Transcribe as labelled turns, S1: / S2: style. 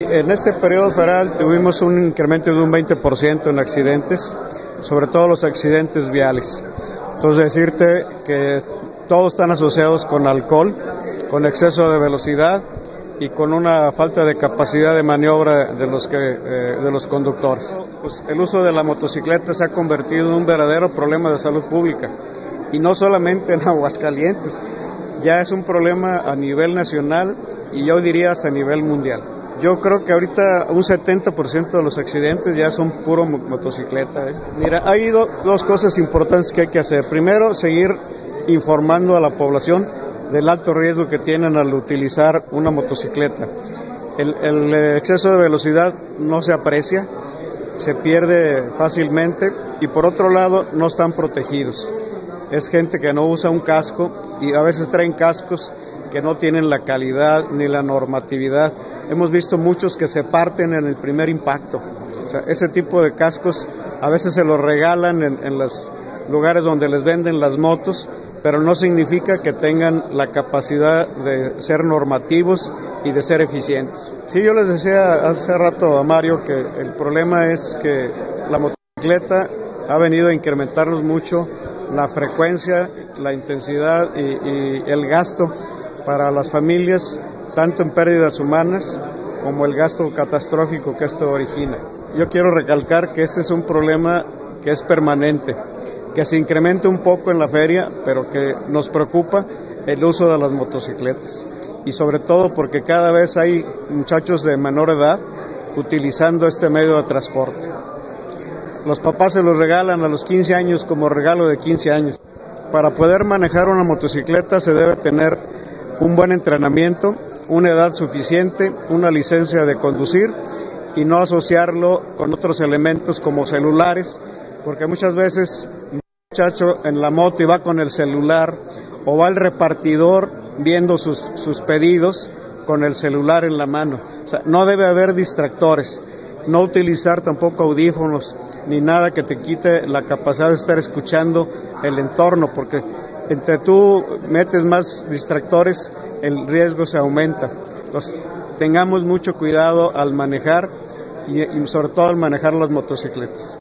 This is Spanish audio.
S1: En este periodo federal tuvimos un incremento de un 20% en accidentes, sobre todo los accidentes viales. Entonces decirte que todos están asociados con alcohol, con exceso de velocidad y con una falta de capacidad de maniobra de los, eh, conductores. Pues el uso de la motocicleta se ha convertido en un verdadero problema de salud pública y no solamente en Aguascalientes, ya es un problema a nivel nacional y yo diría hasta a nivel mundial. Yo creo que ahorita un 70% de los accidentes ya son puro motocicleta. ¿eh? Mira, hay dos cosas importantes que hay que hacer. Primero, seguir informando a la población del alto riesgo que tienen al utilizar una motocicleta. El, el exceso de velocidad no se aprecia, se pierde fácilmente y por otro lado no están protegidos. Es gente que no usa un casco y a veces traen cascos que no tienen la calidad ni la normatividad. Hemos visto muchos que se parten en el primer impacto. O sea, ese tipo de cascos a veces se los regalan en, en los lugares donde les venden las motos, pero no significa que tengan la capacidad de ser normativos y de ser eficientes. Sí, yo les decía hace rato a Mario que el problema es que la motocicleta ha venido a incrementarnos mucho la frecuencia, la intensidad y, y el gasto para las familias, tanto en pérdidas humanas como el gasto catastrófico que esto origina. Yo quiero recalcar que este es un problema que es permanente, que se incremente un poco en la feria, pero que nos preocupa el uso de las motocicletas. Y sobre todo porque cada vez hay muchachos de menor edad utilizando este medio de transporte. Los papás se los regalan a los 15 años como regalo de 15 años. Para poder manejar una motocicleta se debe tener un buen entrenamiento, una edad suficiente, una licencia de conducir y no asociarlo con otros elementos como celulares, porque muchas veces un muchacho en la moto y va con el celular o va al repartidor viendo sus, sus pedidos con el celular en la mano. O sea, no debe haber distractores, no utilizar tampoco audífonos ni nada que te quite la capacidad de estar escuchando el entorno, porque entre tú metes más distractores, el riesgo se aumenta. Entonces, tengamos mucho cuidado al manejar y, y sobre todo al manejar las motocicletas.